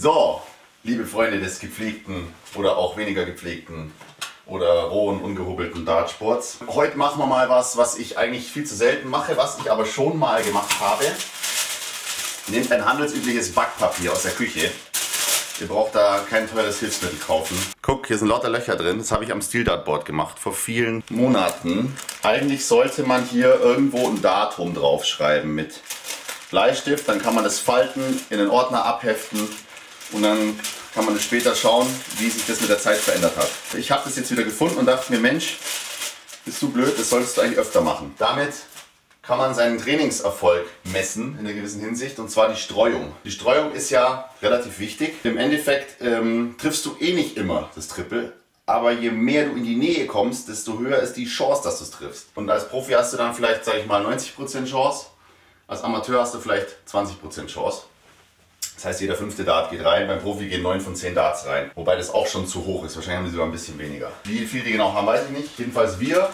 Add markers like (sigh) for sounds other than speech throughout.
So, liebe Freunde des gepflegten oder auch weniger gepflegten oder rohen, ungehobelten Dartsports. Heute machen wir mal was, was ich eigentlich viel zu selten mache, was ich aber schon mal gemacht habe. Nehmt ein handelsübliches Backpapier aus der Küche. Ihr braucht da kein teures Hilfsmittel kaufen. Guck, hier sind lauter Löcher drin. Das habe ich am Steel Dartboard gemacht vor vielen Monaten. Eigentlich sollte man hier irgendwo ein Datum draufschreiben mit Bleistift. Dann kann man das falten, in den Ordner abheften und dann kann man später schauen, wie sich das mit der Zeit verändert hat. Ich habe das jetzt wieder gefunden und dachte mir, Mensch, bist du blöd, das solltest du eigentlich öfter machen. Damit kann man seinen Trainingserfolg messen in einer gewissen Hinsicht und zwar die Streuung. Die Streuung ist ja relativ wichtig. Im Endeffekt ähm, triffst du eh nicht immer das Triple, aber je mehr du in die Nähe kommst, desto höher ist die Chance, dass du es triffst. Und als Profi hast du dann vielleicht, sage ich mal, 90% Chance. Als Amateur hast du vielleicht 20% Chance. Das heißt, jeder fünfte Dart geht rein. Beim Profi gehen 9 von 10 Darts rein. Wobei das auch schon zu hoch ist. Wahrscheinlich haben die sogar ein bisschen weniger. Wie viel die genau haben, weiß ich nicht. Jedenfalls wir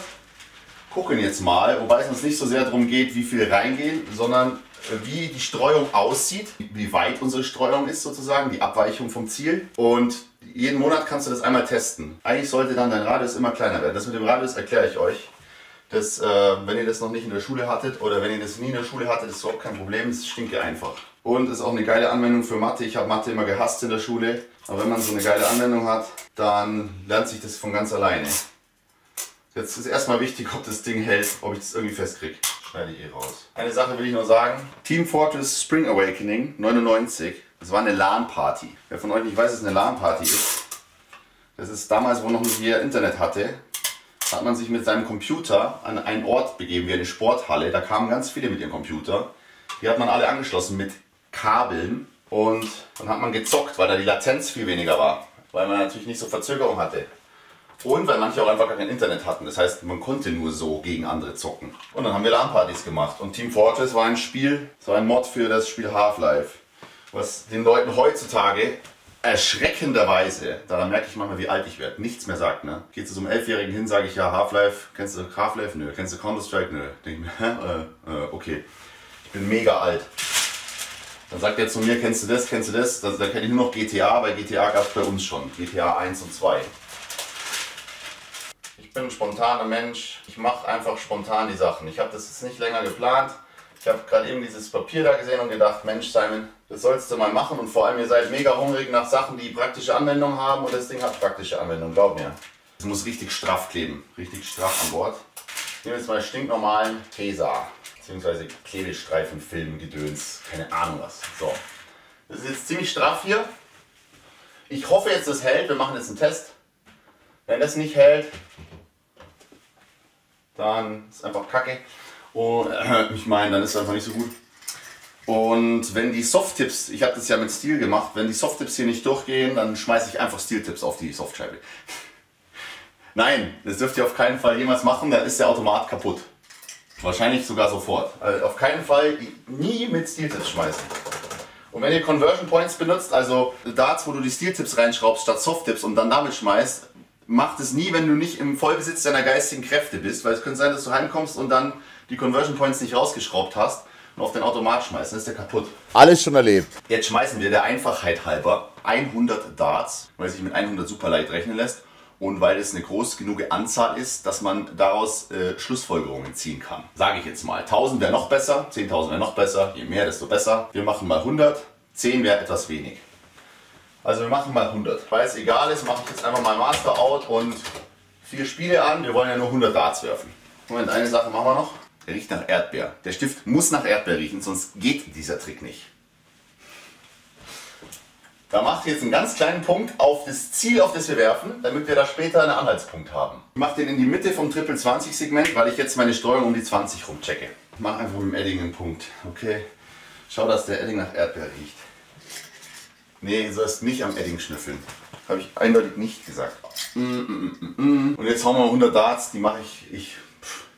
gucken jetzt mal, wobei es uns nicht so sehr darum geht, wie viel reingehen, sondern äh, wie die Streuung aussieht, wie weit unsere Streuung ist sozusagen, die Abweichung vom Ziel. Und jeden Monat kannst du das einmal testen. Eigentlich sollte dann dein Radius immer kleiner werden. Das mit dem Radius erkläre ich euch. Das, äh, wenn ihr das noch nicht in der Schule hattet oder wenn ihr das nie in der Schule hattet, ist überhaupt kein Problem, das stinkt einfach. Und ist auch eine geile Anwendung für Mathe. Ich habe Mathe immer gehasst in der Schule. Aber wenn man so eine geile Anwendung hat, dann lernt sich das von ganz alleine. Jetzt ist erstmal wichtig, ob das Ding hält, ob ich das irgendwie festkriege. Schneide ich eh raus. Eine Sache will ich nur sagen. Team Fortress Spring Awakening 99. Das war eine LAN-Party. Wer von euch nicht weiß, was eine LAN-Party ist, das ist damals, wo noch nicht jeder Internet hatte, hat man sich mit seinem Computer an einen Ort begeben, wie eine Sporthalle. Da kamen ganz viele mit ihrem Computer. Die hat man alle angeschlossen mit Kabeln und dann hat man gezockt, weil da die Latenz viel weniger war. Weil man natürlich nicht so Verzögerung hatte. Und weil manche auch einfach gar kein Internet hatten. Das heißt, man konnte nur so gegen andere zocken. Und dann haben wir LAN-Partys gemacht. Und Team Fortress war ein Spiel, war ein Mod für das Spiel Half-Life. Was den Leuten heutzutage erschreckenderweise, daran merke ich manchmal, wie alt ich werde, nichts mehr sagt. Ne? Geht zu so einem Elfjährigen hin, sage ich ja, Half-Life, kennst du Half-Life? Nö. Kennst du Counter-Strike? Nö. Denke ich mir, äh, äh, okay. Ich bin mega alt. Dann sagt er zu mir, kennst du das, kennst du das? Da, da kenne ich nur noch GTA, weil GTA gab es bei uns schon. GTA 1 und 2 bin ein spontaner Mensch. Ich mache einfach spontan die Sachen. Ich habe das jetzt nicht länger geplant. Ich habe gerade eben dieses Papier da gesehen und gedacht, Mensch Simon, das sollst du mal machen. Und vor allem, ihr seid mega hungrig nach Sachen, die praktische Anwendung haben. Und das Ding hat praktische Anwendung, glaub mir. Es muss richtig straff kleben, richtig straff an Bord. Ich nehme jetzt mal stinknormalen Tesa, beziehungsweise Klebestreifenfilm, Gedöns, keine Ahnung was. So, das ist jetzt ziemlich straff hier. Ich hoffe jetzt, das hält. Wir machen jetzt einen Test. Wenn das nicht hält, dann ist einfach kacke. Und äh, ich meine, dann ist es einfach nicht so gut. Und wenn die Soft-Tipps, ich habe das ja mit Stil gemacht, wenn die Soft-Tipps hier nicht durchgehen, dann schmeiße ich einfach Stil-Tipps auf die Softscheibe. (laughs) Nein, das dürft ihr auf keinen Fall jemals machen, dann ist der Automat kaputt. Wahrscheinlich sogar sofort. Also auf keinen Fall nie mit Stil-Tipps schmeißen. Und wenn ihr Conversion Points benutzt, also Darts, wo du die Stil-Tipps reinschraubst statt Soft-Tipps und dann damit schmeißt, mach das nie, wenn du nicht im Vollbesitz deiner geistigen Kräfte bist, weil es könnte sein, dass du heimkommst und dann die Conversion Points nicht rausgeschraubt hast und auf den Automat schmeißt, dann ist der kaputt. Alles schon erlebt. Jetzt schmeißen wir der Einfachheit halber 100 Darts, weil sich mit 100 super leicht rechnen lässt und weil es eine groß genug Anzahl ist, dass man daraus äh, Schlussfolgerungen ziehen kann. Sage ich jetzt mal, 1000 wäre noch besser, 10.000 wäre noch besser, je mehr, desto besser. Wir machen mal 100, 10 wäre etwas wenig. Also wir machen mal 100. Weil es egal ist, mache ich jetzt einfach mal Master Out und vier Spiele an. Wir wollen ja nur 100 Darts werfen. Moment, eine Sache machen wir noch. Der riecht nach Erdbeer. Der Stift muss nach Erdbeer riechen, sonst geht dieser Trick nicht. Da macht ihr jetzt einen ganz kleinen Punkt auf das Ziel, auf das wir werfen, damit wir da später einen Anhaltspunkt haben. Ich mache den in die Mitte vom Triple 20 Segment, weil ich jetzt meine Steuerung um die 20 rumchecke. Ich mache einfach mit dem Edding einen Punkt. Okay. Schau, dass der Edding nach Erdbeer riecht. Nee, du sollst nicht am Edding schnüffeln. Habe ich eindeutig nicht gesagt. Mm, mm, mm, Und jetzt hauen wir 100 Darts, die mache ich, ich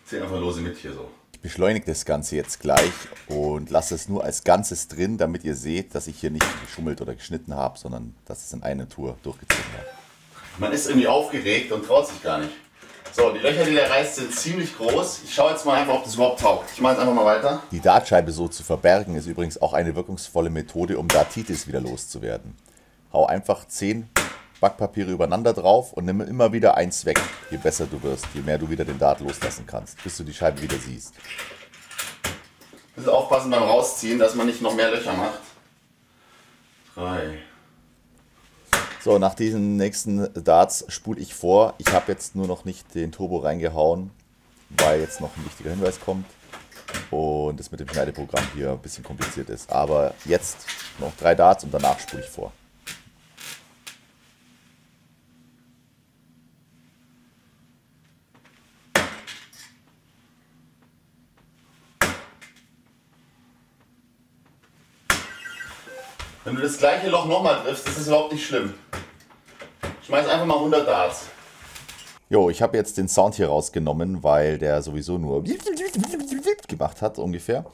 zähle einfach lose mit hier so. Ich beschleunige das Ganze jetzt gleich und lasse es nur als Ganzes drin, damit ihr seht, dass ich hier nicht geschummelt oder geschnitten habe, sondern dass es in eine Tour durchgezogen habe. Man ist irgendwie aufgeregt und traut sich gar nicht. So, die Löcher, die der reißt, sind ziemlich groß. Ich schaue jetzt mal einfach, ob das überhaupt taugt. Ich mache jetzt einfach mal weiter. Die Dartscheibe so zu verbergen ist übrigens auch eine wirkungsvolle Methode, um Dartitis wieder loszuwerden. hau einfach 10 Backpapiere übereinander drauf und nimm immer wieder eins weg, je besser du wirst, je mehr du wieder den Dart loslassen kannst, bis du die Scheibe wieder siehst. Bisschen aufpassen beim Rausziehen, dass man nicht noch mehr Löcher macht. Drei. So, nach diesen nächsten Darts spule ich vor. Ich habe jetzt nur noch nicht den Turbo reingehauen, weil jetzt noch ein wichtiger Hinweis kommt und es mit dem Schneideprogramm hier ein bisschen kompliziert ist. Aber jetzt noch drei Darts und danach spule ich vor. Wenn du das gleiche Loch nochmal triffst, das ist überhaupt nicht schlimm. Schmeiß einfach mal 100 Darts. Jo, ich habe jetzt den Sound hier rausgenommen, weil der sowieso nur gemacht hat ungefähr.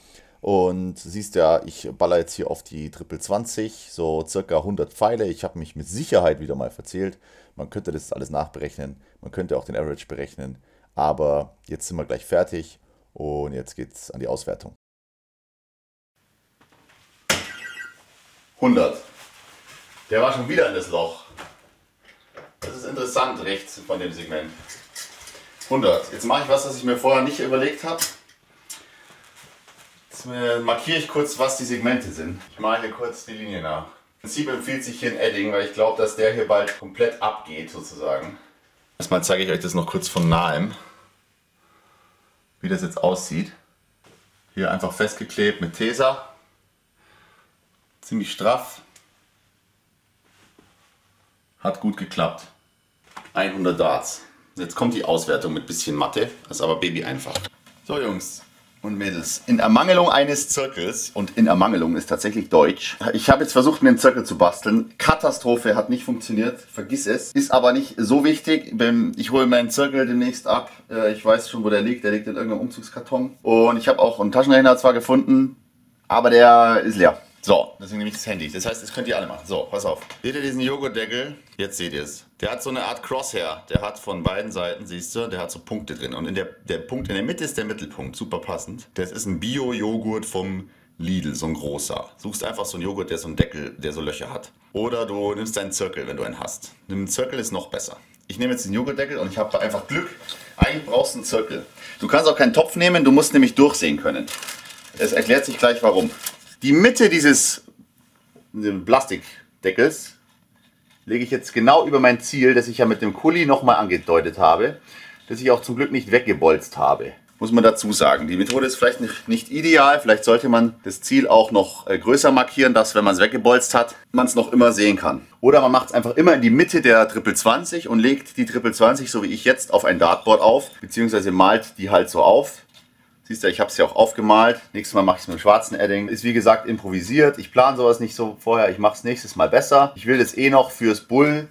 Und siehst ja, ich baller jetzt hier auf die Triple 20, so circa 100 Pfeile. Ich habe mich mit Sicherheit wieder mal verzählt. Man könnte das alles nachberechnen. Man könnte auch den Average berechnen. Aber jetzt sind wir gleich fertig und jetzt geht's an die Auswertung. 100. Der war schon wieder in das Loch. Das ist interessant, rechts von dem Segment. 100. Jetzt mache ich was, was ich mir vorher nicht überlegt habe. Jetzt markiere ich kurz, was die Segmente sind. Ich mache hier kurz die Linie nach. Im Prinzip empfiehlt sich hier ein Edding, weil ich glaube, dass der hier bald komplett abgeht sozusagen. Erstmal zeige ich euch das noch kurz von nahem, wie das jetzt aussieht. Hier einfach festgeklebt mit Tesa ziemlich straff. Hat gut geklappt. 100 Darts. Jetzt kommt die Auswertung mit bisschen Mathe, das ist aber Baby einfach. So Jungs und Mädels, in Ermangelung eines Zirkels, und in Ermangelung ist tatsächlich Deutsch, ich habe jetzt versucht mir einen Zirkel zu basteln. Katastrophe, hat nicht funktioniert, vergiss es. Ist aber nicht so wichtig, ich hole meinen Zirkel demnächst ab. Äh, ich weiß schon, wo der liegt, der liegt in irgendeinem Umzugskarton. Und ich habe auch einen Taschenrechner zwar gefunden, aber der ist leer. So, deswegen nehme ich das Handy. Das heißt, das könnt ihr alle machen. So, pass auf. Seht ihr diesen Joghurtdeckel? Jetzt seht ihr es. Der hat so eine Art Crosshair. Der hat von beiden Seiten, siehst du, der hat so Punkte drin. Und in der, der Punkt in der Mitte ist der Mittelpunkt. Super passend. Das ist ein Bio-Joghurt vom Lidl, so ein großer. Suchst einfach so einen Joghurt, der so einen Deckel, der so Löcher hat. Oder du nimmst einen Zirkel, wenn du einen hast. Nimm Zirkel ist noch besser. Ich nehme jetzt den Joghurtdeckel und ich habe einfach Glück. Eigentlich brauchst du einen Zirkel. Du kannst auch keinen Topf nehmen, du musst nämlich durchsehen können. Es erklärt sich gleich warum. Die Mitte dieses Plastikdeckels lege ich jetzt genau über mein Ziel, das ich ja mit dem Kuli nochmal angedeutet habe, das ich auch zum Glück nicht weggebolzt habe. Muss man dazu sagen. Die Methode ist vielleicht nicht, nicht ideal, vielleicht sollte man das Ziel auch noch äh, größer markieren, dass wenn man es weggebolzt hat, man es noch immer sehen kann. Oder man macht es einfach immer in die Mitte der Triple 20 und legt die Triple 20, so wie ich jetzt, auf ein Dartboard auf, beziehungsweise malt die halt so auf. Siehst du, ich habe es ja auch aufgemalt. Nächstes Mal mache ich es mit dem schwarzen Edding. Ist wie gesagt improvisiert. Ich plane sowas nicht so vorher. Ich mache es nächstes Mal besser. Ich will das eh noch fürs Bull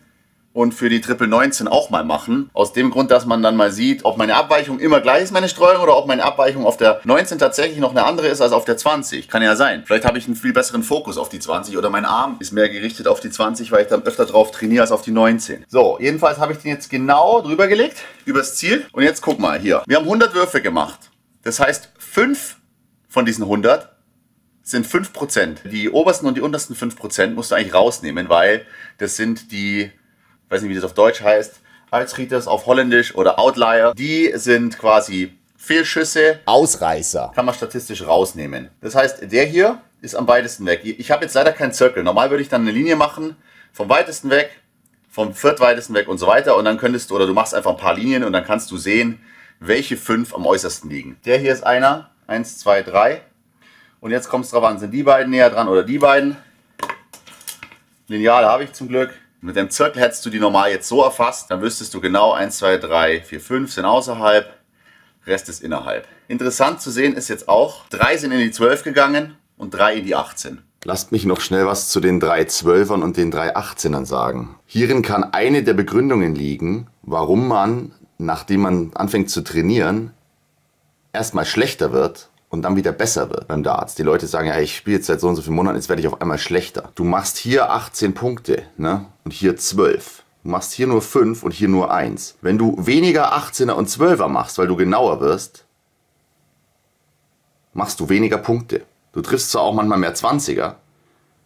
und für die Triple 19 auch mal machen. Aus dem Grund, dass man dann mal sieht, ob meine Abweichung immer gleich ist, meine Streuung, oder ob meine Abweichung auf der 19 tatsächlich noch eine andere ist als auf der 20. Kann ja sein. Vielleicht habe ich einen viel besseren Fokus auf die 20 oder mein Arm ist mehr gerichtet auf die 20, weil ich dann öfter drauf trainiere als auf die 19. So, jedenfalls habe ich den jetzt genau drüber gelegt, übers Ziel. Und jetzt guck mal hier. Wir haben 100 Würfe gemacht. Das heißt, 5 von diesen 100 sind 5%. Die obersten und die untersten 5% musst du eigentlich rausnehmen, weil das sind die, weiß nicht, wie das auf Deutsch heißt, Halsrieters auf Holländisch oder Outlier. Die sind quasi Fehlschüsse. Ausreißer. Kann man statistisch rausnehmen. Das heißt, der hier ist am weitesten weg. Ich habe jetzt leider keinen Zirkel. Normal würde ich dann eine Linie machen, vom weitesten weg, vom viertweitesten weg und so weiter. Und dann könntest du, oder du machst einfach ein paar Linien und dann kannst du sehen, welche fünf am äußersten liegen. Der hier ist einer, eins, zwei, drei. Und jetzt kommt es drauf an, sind die beiden näher dran oder die beiden. Lineal habe ich zum Glück. Mit dem Zirkel hättest du die normal jetzt so erfasst, dann wüsstest du genau 1, 2, 3, 4, 5 sind außerhalb, Rest ist innerhalb. Interessant zu sehen ist jetzt auch, drei sind in die 12 gegangen und drei in die 18. Lasst mich noch schnell was zu den drei Zwölfern und den drei 18ern sagen. Hierin kann eine der Begründungen liegen, warum man nachdem man anfängt zu trainieren, erstmal schlechter wird und dann wieder besser wird beim Darts. Die Leute sagen, ja, ich spiele jetzt seit so und so vielen Monaten, jetzt werde ich auf einmal schlechter. Du machst hier 18 Punkte ne? und hier 12. Du machst hier nur 5 und hier nur 1. Wenn du weniger 18er und 12er machst, weil du genauer wirst, machst du weniger Punkte. Du triffst zwar auch manchmal mehr 20er,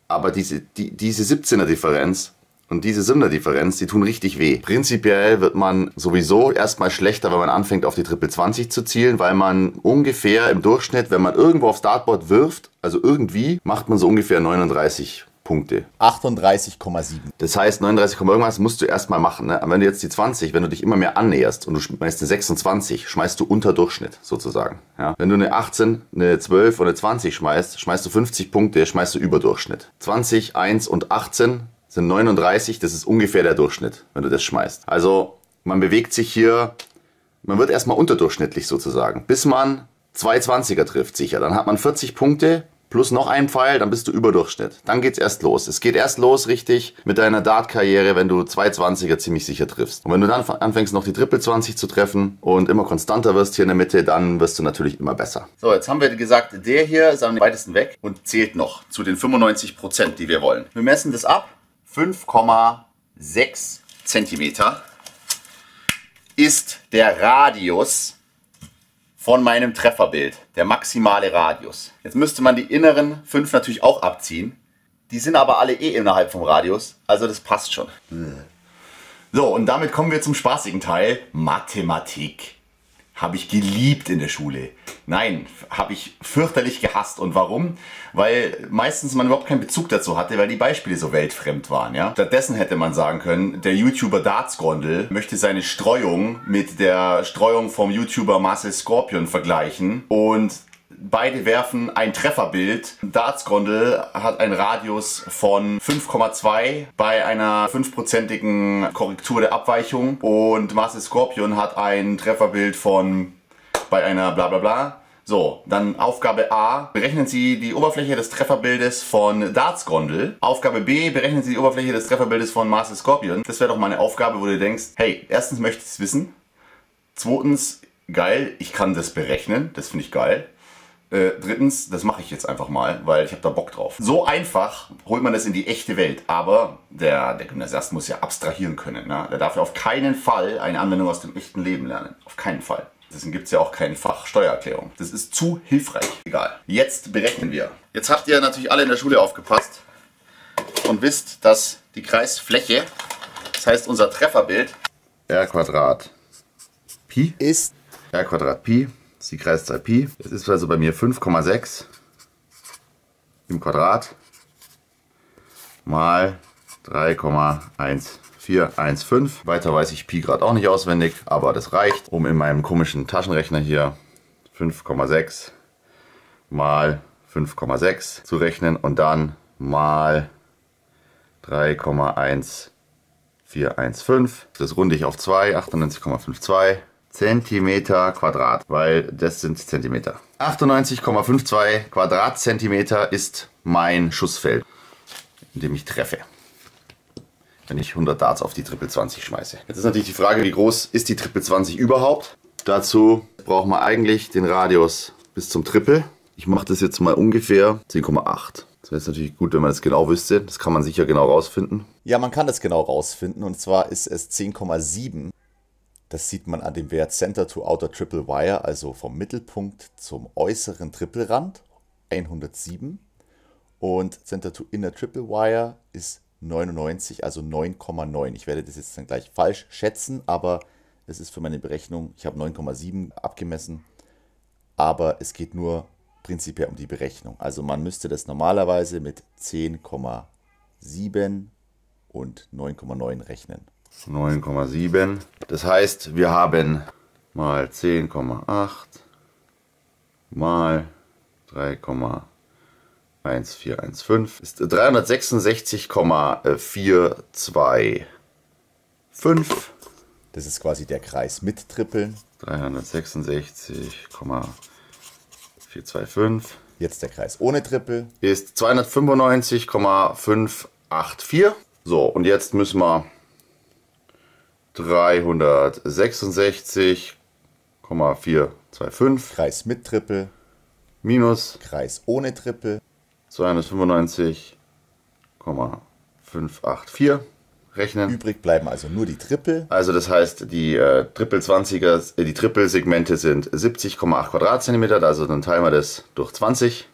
aber diese, die, diese 17er Differenz und diese Sünder-Differenz, die tun richtig weh. Prinzipiell wird man sowieso erstmal schlechter, wenn man anfängt auf die Triple 20 zu zielen, weil man ungefähr im Durchschnitt, wenn man irgendwo aufs Dartboard wirft, also irgendwie, macht man so ungefähr 39 Punkte. 38,7. Das heißt, 39, irgendwas musst du erstmal machen. Ne? Aber wenn du jetzt die 20, wenn du dich immer mehr annäherst und du schmeißt eine 26, schmeißt du unter Durchschnitt sozusagen. Ja? Wenn du eine 18, eine 12 und eine 20 schmeißt, schmeißt du 50 Punkte, schmeißt du über Durchschnitt. 20, 1 und 18 sind 39, das ist ungefähr der Durchschnitt, wenn du das schmeißt. Also man bewegt sich hier, man wird erstmal unterdurchschnittlich sozusagen, bis man zwei 20er trifft sicher. Dann hat man 40 Punkte plus noch ein Pfeil, dann bist du über Durchschnitt. Dann geht's erst los. Es geht erst los richtig mit deiner Dart-Karriere, wenn du zwei 20er ziemlich sicher triffst. Und wenn du dann anfängst noch die Triple 20 zu treffen und immer konstanter wirst hier in der Mitte, dann wirst du natürlich immer besser. So, jetzt haben wir gesagt, der hier ist am weitesten weg und zählt noch zu den 95 Prozent, die wir wollen. Wir messen das ab 5,6 Zentimeter ist der Radius von meinem Trefferbild, der maximale Radius. Jetzt müsste man die inneren 5 natürlich auch abziehen. Die sind aber alle eh innerhalb vom Radius, also das passt schon. So, und damit kommen wir zum spaßigen Teil, Mathematik habe ich geliebt in der Schule. Nein, habe ich fürchterlich gehasst. Und warum? Weil meistens man überhaupt keinen Bezug dazu hatte, weil die Beispiele so weltfremd waren. Ja? Stattdessen hätte man sagen können, der YouTuber Dartsgondel möchte seine Streuung mit der Streuung vom YouTuber Marcel Scorpion vergleichen. Und Beide werfen ein Trefferbild. Dartsgondel hat einen Radius von 5,2 bei einer 5%igen Korrektur der Abweichung und Master Scorpion hat ein Trefferbild von bei einer bla bla bla. So, dann Aufgabe A, berechnen Sie die Oberfläche des Trefferbildes von Dartsgondel. Aufgabe B, berechnen Sie die Oberfläche des Trefferbildes von Master Scorpion. Das wäre doch mal eine Aufgabe, wo du denkst, hey, erstens möchte ich es wissen. Zweitens, geil, ich kann das berechnen, das finde ich geil. Äh, drittens, das mache ich jetzt einfach mal, weil ich habe da Bock drauf. So einfach holt man das in die echte Welt, aber der, der Gymnasiast muss ja abstrahieren können. Ne? Der darf ja auf keinen Fall eine Anwendung aus dem echten Leben lernen. Auf keinen Fall. Deswegen gibt es ja auch kein Fach Steuererklärung. Das ist zu hilfreich. Egal. Jetzt berechnen wir. Jetzt habt ihr natürlich alle in der Schule aufgepasst und wisst, dass die Kreisfläche, das heißt unser Trefferbild, r Quadrat Pi Ist r Quadrat Pi ist die Kreiszahl Pi. Es ist also bei mir 5,6 im Quadrat mal 3,1415. Weiter weiß ich Pi gerade auch nicht auswendig, aber das reicht, um in meinem komischen Taschenrechner hier 5,6 mal 5,6 zu rechnen und dann mal 3,1415. Das runde ich auf 2, 98,52 Zentimeter Quadrat, weil das sind Zentimeter. 98,52 Quadratzentimeter ist mein Schussfeld, in dem ich treffe. Wenn ich 100 Darts auf die Triple 20 schmeiße. Jetzt ist natürlich die Frage, wie groß ist die Triple 20 überhaupt? Dazu braucht man eigentlich den Radius bis zum Triple. Ich mache das jetzt mal ungefähr 10,8. Das wäre jetzt natürlich gut, wenn man das genau wüsste. Das kann man sicher genau rausfinden. Ja, man kann das genau rausfinden. Und zwar ist es 10,7. Das sieht man an dem Wert Center to Outer Triple Wire, also vom Mittelpunkt zum äußeren Trippelrand, 107. Und Center to Inner Triple Wire ist 99, also 9,9. Ich werde das jetzt dann gleich falsch schätzen, aber es ist für meine Berechnung, ich habe 9,7 abgemessen, aber es geht nur prinzipiell um die Berechnung. Also man müsste das normalerweise mit 10,7 und 9,9 rechnen. 9,7. Das heißt, wir haben mal 10,8 mal 3,1415 ist 366,425. Das ist quasi der Kreis mit Trippeln. 366,425 Jetzt der Kreis ohne Trippel. ist 295,584. So, und jetzt müssen wir 366,425 Kreis mit Trippel. minus Kreis ohne Trippel. 295,584 rechnen. Übrig bleiben also nur die Trippel. Also das heißt, die äh, Triple 20er, äh, die Triple-Segmente sind 70,8 Quadratzentimeter, also dann teilen wir das durch 20.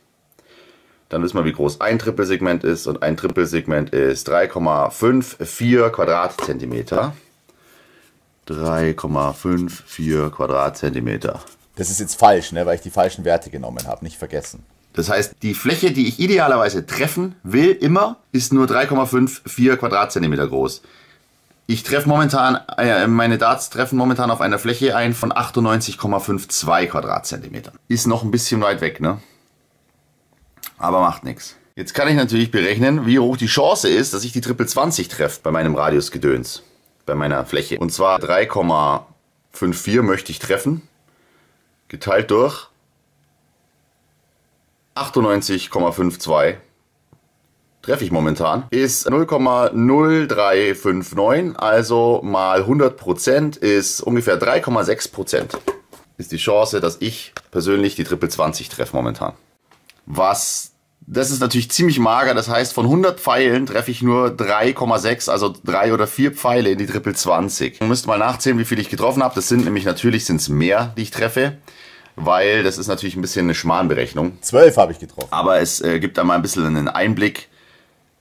Dann wissen wir, wie groß ein Trippelsegment ist. Und ein Trippelsegment ist 3,54 Quadratzentimeter. 3,54 Quadratzentimeter. Das ist jetzt falsch, ne? weil ich die falschen Werte genommen habe. Nicht vergessen. Das heißt, die Fläche, die ich idealerweise treffen will, immer, ist nur 3,54 Quadratzentimeter groß. Ich treffe momentan, äh, meine Darts treffen momentan auf einer Fläche ein von 98,52 Quadratzentimetern. Ist noch ein bisschen weit weg, ne? Aber macht nichts. Jetzt kann ich natürlich berechnen, wie hoch die Chance ist, dass ich die Triple 20 treffe bei meinem Radiusgedöns, bei meiner Fläche. Und zwar 3,54 möchte ich treffen, geteilt durch 98,52 treffe ich momentan, ist 0,0359, also mal 100% ist ungefähr 3,6% ist die Chance, dass ich persönlich die Triple 20 treffe momentan. Was, das ist natürlich ziemlich mager, das heißt von 100 Pfeilen treffe ich nur 3,6, also drei oder vier Pfeile in die Triple 20. Ihr müsst mal nachzählen, wie viel ich getroffen habe, das sind nämlich natürlich sind es mehr, die ich treffe weil das ist natürlich ein bisschen eine Schmarrnberechnung. Zwölf habe ich getroffen. Aber es äh, gibt da mal ein bisschen einen Einblick,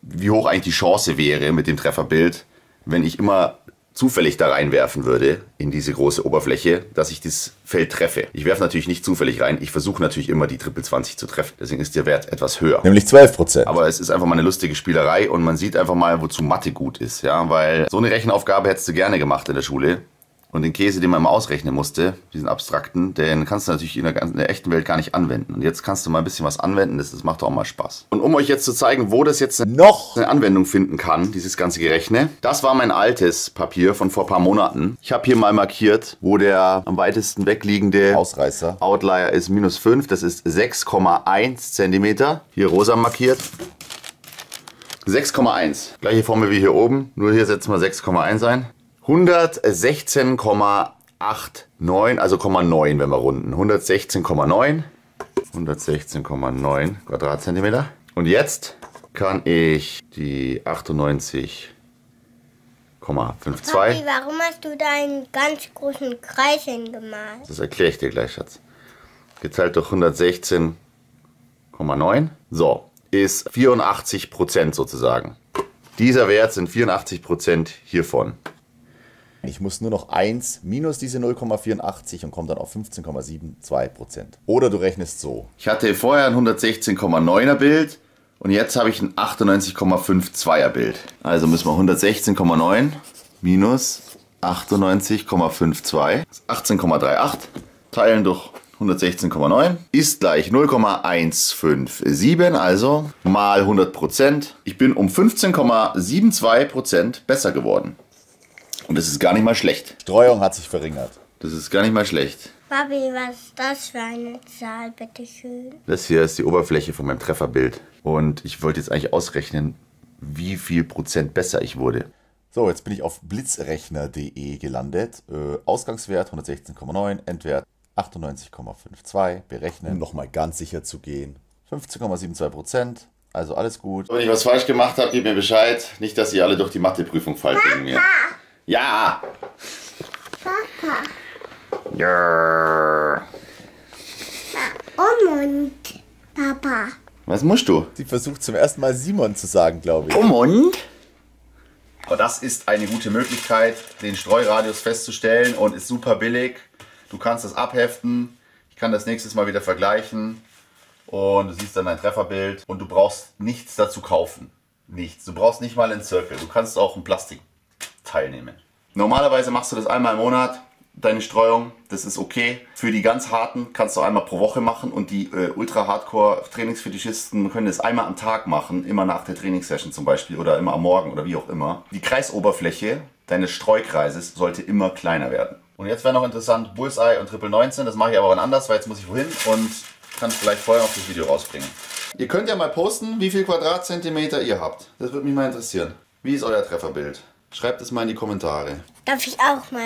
wie hoch eigentlich die Chance wäre mit dem Trefferbild, wenn ich immer zufällig da reinwerfen würde in diese große Oberfläche, dass ich das Feld treffe. Ich werfe natürlich nicht zufällig rein. Ich versuche natürlich immer die Triple 20 zu treffen. Deswegen ist der Wert etwas höher. Nämlich 12 Prozent. Aber es ist einfach mal eine lustige Spielerei und man sieht einfach mal, wozu Mathe gut ist. Ja, weil so eine Rechenaufgabe hättest du gerne gemacht in der Schule. Und den Käse, den man immer ausrechnen musste, diesen abstrakten, den kannst du natürlich in der, in der, echten Welt gar nicht anwenden. Und jetzt kannst du mal ein bisschen was anwenden, das, das macht auch mal Spaß. Und um euch jetzt zu zeigen, wo das jetzt noch eine Anwendung finden kann, dieses ganze Gerechne, das war mein altes Papier von vor ein paar Monaten. Ich habe hier mal markiert, wo der am weitesten wegliegende Ausreißer Outlier ist minus 5, das ist 6,1 cm. Hier rosa markiert. 6,1. Gleiche Formel wie hier oben, nur hier setzen wir 6,1 ein. 116,89, also 0,9, wenn wir runden. 116,9. 116,9 Quadratzentimeter. Und jetzt kann ich die 98,52. Papi, warum hast du da einen ganz großen Kreis hingemalt? Das erkläre ich dir gleich, Schatz. Geteilt durch 116,9. So, ist 84% sozusagen. Dieser Wert sind 84% hiervon. Ich muss nur noch 1 minus diese 0,84 und komme dann auf 15,72 Prozent. Oder du rechnest so. Ich hatte vorher ein 116,9er Bild und jetzt habe ich ein 98,52er Bild. Also müssen wir 116,9 minus 98,52, 18,38 teilen durch 116,9 ist gleich 0,157, also mal 100 Prozent. Ich bin um 15,72 Prozent besser geworden. Und das ist gar nicht mal schlecht. Streuung hat sich verringert. Das ist gar nicht mal schlecht. Papi, was ist das für eine Zahl, bitteschön? Das hier ist die Oberfläche von meinem Trefferbild. Und ich wollte jetzt eigentlich ausrechnen, wie viel Prozent besser ich wurde. So, jetzt bin ich auf blitzrechner.de gelandet. Äh, Ausgangswert 116,9, Endwert 98,52. Berechnen, um nochmal ganz sicher zu gehen. 15,72 Prozent. Also alles gut. Wenn ich was falsch gemacht habe, gebt mir Bescheid. Nicht, dass ihr alle durch die Matheprüfung fallt wegen mir. Ja. Papa. Ja. Um und Papa. Was musst du? Sie versucht zum ersten Mal Simon zu sagen, glaube ich. Um und? Aber das ist eine gute Möglichkeit, den Streuradius festzustellen und ist super billig. Du kannst das abheften. Ich kann das nächstes Mal wieder vergleichen. Und du siehst dann dein Trefferbild. Und du brauchst nichts dazu kaufen. Nichts. Du brauchst nicht mal einen Zirkel. Du kannst auch ein Plastik teilnehmen. Normalerweise machst du das einmal im Monat, deine Streuung, das ist okay. Für die ganz harten kannst du einmal pro Woche machen und die äh, ultra hardcore Trainingsfetischisten können das einmal am Tag machen, immer nach der Trainingssession zum Beispiel oder immer am Morgen oder wie auch immer. Die Kreisoberfläche deines Streukreises sollte immer kleiner werden. Und jetzt wäre noch interessant Bullseye und Triple 19, das mache ich aber wann anders, weil jetzt muss ich wohin und kann vielleicht vorher noch das Video rausbringen. Ihr könnt ja mal posten, wie viel Quadratzentimeter ihr habt. Das würde mich mal interessieren. Wie ist euer Trefferbild? Schreibt es mal in die Kommentare. Darf ich auch mal?